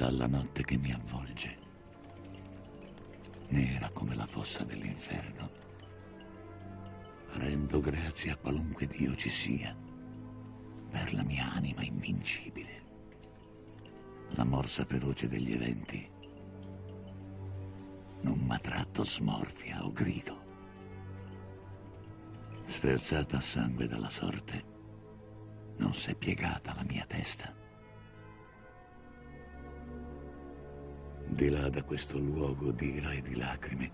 dalla notte che mi avvolge, nera come la fossa dell'inferno. Rendo grazie a qualunque Dio ci sia per la mia anima invincibile. La morsa feroce degli eventi non m'ha tratto smorfia o grido. Sferzata a sangue dalla sorte, non s'è piegata la mia testa. Di là da questo luogo d'ira e di lacrime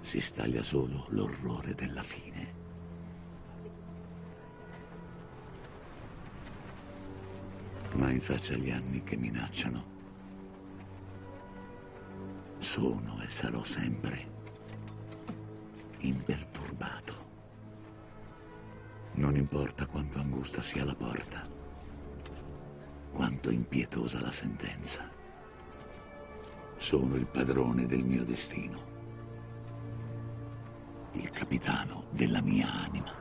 si staglia solo l'orrore della fine. Ma in faccia agli anni che minacciano, sono e sarò sempre imperturbato. Non importa quanto angusta sia la porta, quanto impietosa la sentenza. Sono il padrone del mio destino, il capitano della mia anima.